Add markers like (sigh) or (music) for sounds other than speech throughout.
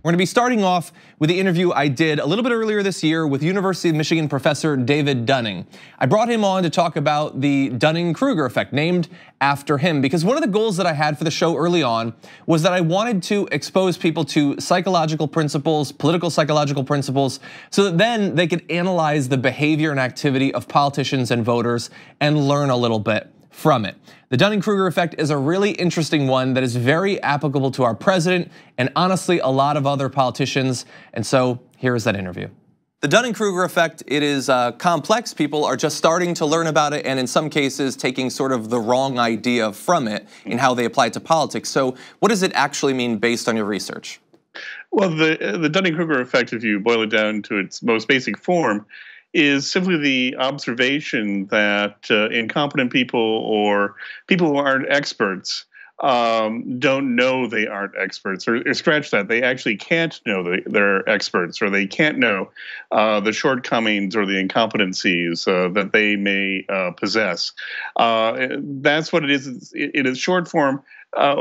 We're gonna be starting off with the interview I did a little bit earlier this year with University of Michigan professor David Dunning. I brought him on to talk about the Dunning-Kruger effect, named after him, because one of the goals that I had for the show early on was that I wanted to expose people to psychological principles, political psychological principles, so that then they could analyze the behavior and activity of politicians and voters and learn a little bit from it. The Dunning-Kruger effect is a really interesting one that is very applicable to our president and honestly a lot of other politicians. And so here is that interview. The Dunning-Kruger effect, it is uh, complex. People are just starting to learn about it and in some cases taking sort of the wrong idea from it in how they apply it to politics. So what does it actually mean based on your research? Well, the, the Dunning-Kruger effect, if you boil it down to its most basic form, is simply the observation that uh, incompetent people or people who aren't experts um, don't know they aren't experts, or, or, scratch that, they actually can't know they, they're experts, or they can't know uh, the shortcomings or the incompetencies uh, that they may uh, possess. Uh, that's what it is. In its short form, uh,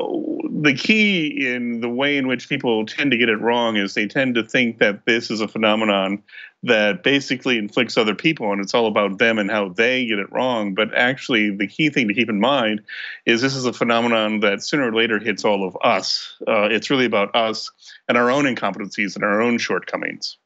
the key in the way in which people tend to get it wrong is they tend to think that this is a phenomenon that basically inflicts other people and it's all about them and how they get it wrong. But actually, the key thing to keep in mind is this is a phenomenon that sooner or later hits all of us. Uh, it's really about us and our own incompetencies and our own shortcomings.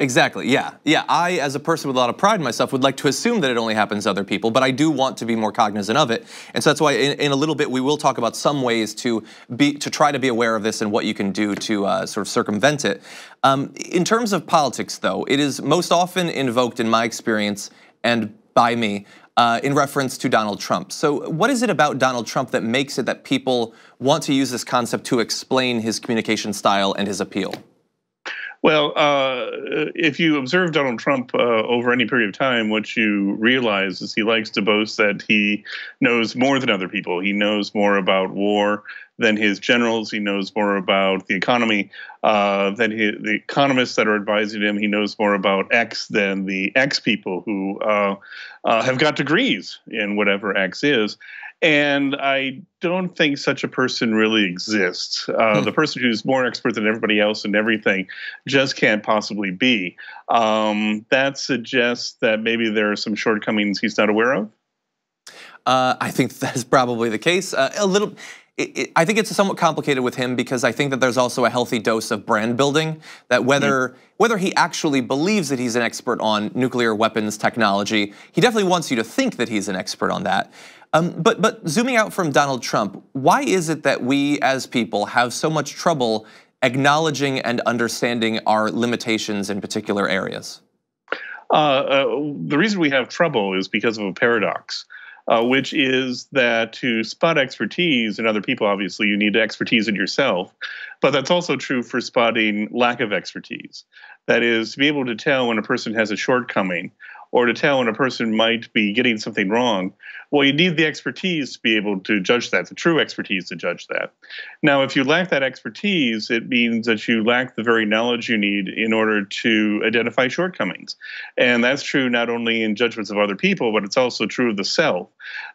Exactly, yeah. Yeah, I, as a person with a lot of pride in myself, would like to assume that it only happens to other people, but I do want to be more cognizant of it. And so that's why in, in a little bit we will talk about some ways to be to try to be aware of this and what you can do to uh, sort of circumvent it. Um, in terms of politics, though, it is most often invoked in my experience and by me uh, in reference to Donald Trump. So what is it about Donald Trump that makes it that people want to use this concept to explain his communication style and his appeal? Well, uh, if you observe Donald Trump uh, over any period of time, what you realize is he likes to boast that he knows more than other people. He knows more about war than his generals. He knows more about the economy uh, than he, the economists that are advising him. He knows more about X than the X people who uh, uh, have got degrees in whatever X is. And I don't think such a person really exists. Uh, hmm. The person who's more expert than everybody else in everything just can't possibly be. Um, that suggests that maybe there are some shortcomings he's not aware of. Uh, I think that's probably the case. Uh, a little. It, it, I think it's somewhat complicated with him because I think that there's also a healthy dose of brand building. That whether mm. whether he actually believes that he's an expert on nuclear weapons technology, he definitely wants you to think that he's an expert on that. Um, but but zooming out from Donald Trump, why is it that we as people have so much trouble acknowledging and understanding our limitations in particular areas? Uh, uh, the reason we have trouble is because of a paradox. Uh, which is that to spot expertise in other people, obviously, you need expertise in yourself. But that's also true for spotting lack of expertise. That is, to be able to tell when a person has a shortcoming or to tell when a person might be getting something wrong, well, you need the expertise to be able to judge that, the true expertise to judge that. Now, if you lack that expertise, it means that you lack the very knowledge you need in order to identify shortcomings. And that's true not only in judgments of other people, but it's also true of the self.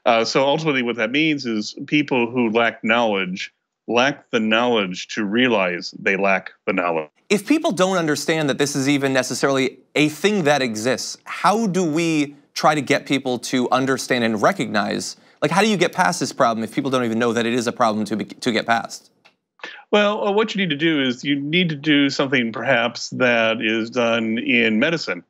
Uh, so ultimately, what that means is people who lack knowledge lack the knowledge to realize they lack the knowledge. If people don't understand that this is even necessarily a thing that exists, how do we try to get people to understand and recognize? Like, how do you get past this problem if people don't even know that it is a problem to, be, to get past? Well, uh, what you need to do is you need to do something perhaps that is done in medicine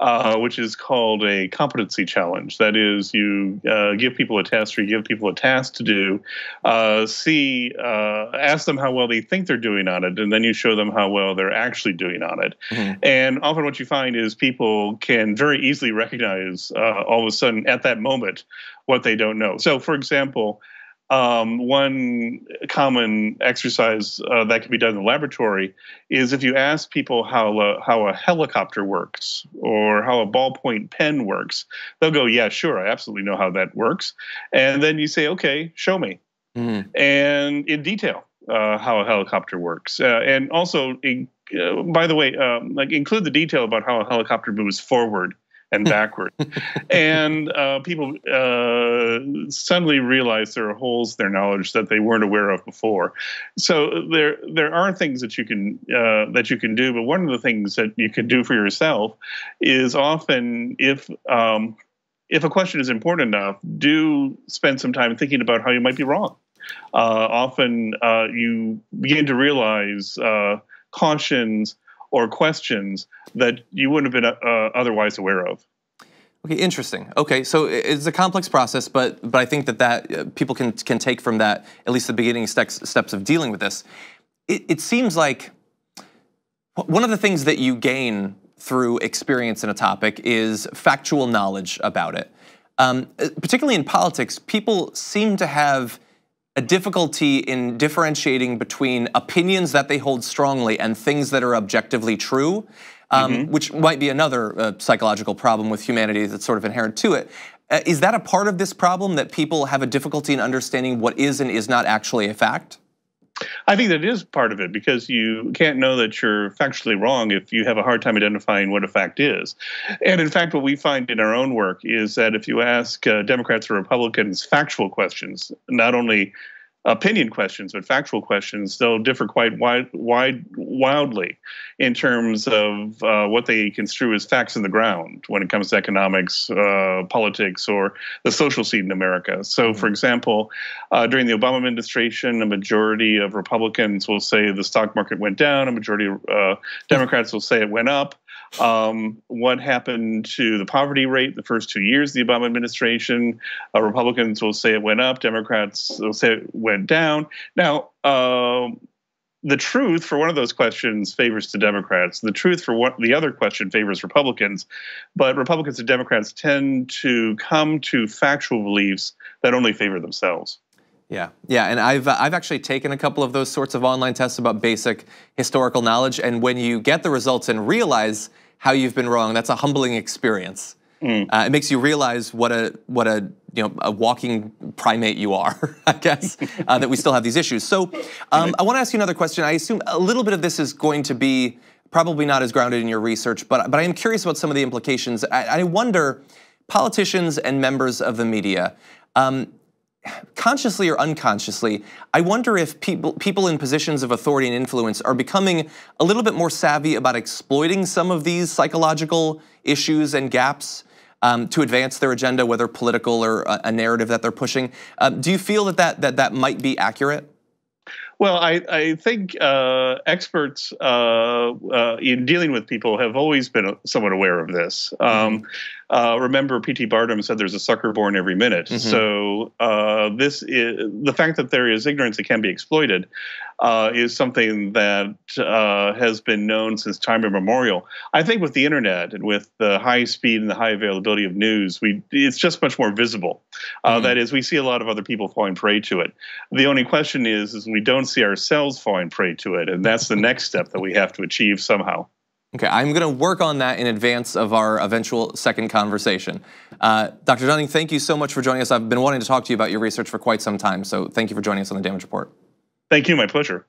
uh, which is called a competency challenge. That is, you uh, give people a test or you give people a task to do, uh, see, uh, ask them how well they think they're doing on it, and then you show them how well they're actually doing on it. Mm-hmm. And often what you find is people can very easily recognize uh, all of a sudden at that moment what they don't know. So, for example, um, one common exercise uh, that can be done in the laboratory is if you ask people how a, how a helicopter works or how a ballpoint pen works, they'll go, "Yeah, sure, I absolutely know how that works." And then you say, "Okay, show me," mm-hmm. and in detail uh, how a helicopter works, uh, and also, in, uh, by the way, um, like include the detail about how a helicopter moves forward and backward. and uh, people uh, suddenly realize there are holes in their knowledge that they weren't aware of before. So there there are things that you can uh, that you can do, but one of the things that you can do for yourself is often if um, if a question is important enough, do spend some time thinking about how you might be wrong. Uh, often uh, you begin to realize uh, cautions or questions that you wouldn't have been uh, otherwise aware of. Okay, interesting. Okay, so it's a complex process, but but I think that that uh, people can can take from that at least the beginning steps steps of dealing with this. It, it seems like one of the things that you gain through experience in a topic is factual knowledge about it. Um, particularly in politics, people seem to have a difficulty in differentiating between opinions that they hold strongly and things that are objectively true, um, mm-hmm. which might be another uh, psychological problem with humanity that's sort of inherent to it. Uh, is that a part of this problem that people have a difficulty in understanding what is and is not actually a fact? I think that is part of it because you can't know that you're factually wrong if you have a hard time identifying what a fact is. And in fact, what we find in our own work is that if you ask uh, Democrats or Republicans factual questions, not only opinion questions, but factual questions, they'll differ quite wide, wide, wildly in terms of uh, what they construe as facts in the ground when it comes to economics, uh, politics, or the social scene in America. So, mm-hmm. for example, uh, during the Obama administration, a majority of Republicans will say the stock market went down, a majority of uh, Democrats will say it went up um, what happened to the poverty rate the first two years of the Obama administration. Uh, Republicans will say it went up, Democrats will say it went down. Now, um, the truth for one of those questions favors the Democrats. The truth for what the other question favors Republicans, but Republicans and Democrats tend to come to factual beliefs that only favor themselves. Yeah, yeah, and I've uh, I've actually taken a couple of those sorts of online tests about basic historical knowledge, and when you get the results and realize how you've been wrong, that's a humbling experience. Mm. Uh, it makes you realize what a what a you know a walking primate you are. (laughs) I guess uh, that we still have these issues. So um, I want to ask you another question. I assume a little bit of this is going to be probably not as grounded in your research, but but I am curious about some of the implications. I, I wonder, politicians and members of the media. Um, consciously or unconsciously, I wonder if people people in positions of authority and influence are becoming a little bit more savvy about exploiting some of these psychological issues and gaps um, to advance their agenda, whether political or a, a narrative that they're pushing. Uh, do you feel that that, that that might be accurate? Well, I, I think uh, experts uh, uh, in dealing with people have always been somewhat aware of this. Um, mm-hmm. Uh, remember, P.T. Barnum said there's a sucker born every minute. Mm-hmm. So uh, this is the fact that there is ignorance that can be exploited uh, is something that uh, has been known since time immemorial. I think with the internet and with the high speed and the high availability of news, we it's just much more visible. Uh, mm-hmm. That is, we see a lot of other people falling prey to it. The only question is, is we don't see ourselves falling prey to it, and that's the next step that we have to achieve somehow. Okay, I'm going to work on that in advance of our eventual second conversation. Uh, Dr. Dunning, thank you so much for joining us. I've been wanting to talk to you about your research for quite some time, so thank you for joining us on the Damage Report. Thank you, my pleasure.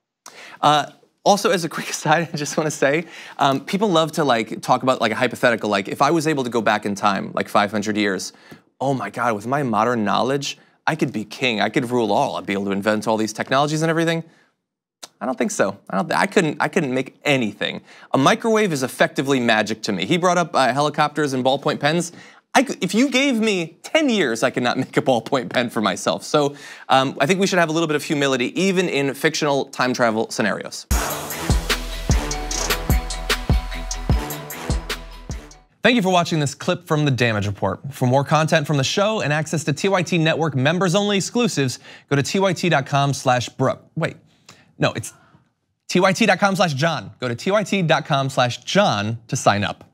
Uh, also, as a quick (laughs) aside, I just want to say, um, people love to like talk about like a hypothetical, like if I was able to go back in time, like 500 years, oh my God, with my modern knowledge, I could be king. I could rule all. I'd be able to invent all these technologies and everything. I don't think so. I, don't, I couldn't. I couldn't make anything. A microwave is effectively magic to me. He brought up uh, helicopters and ballpoint pens. Could, if you gave me 10 years, I could not (laughs) make a ballpoint pen for myself. So um, I think we should have a little bit of humility, even in fictional time travel scenarios. Thank you for watching this clip from the Damage Report. For more content from the show and access to TYT Network members-only exclusives, go to tyt.com slash Brooke. Wait, no, it's tyt.com slash John. Go to tyt.com slash John to sign up.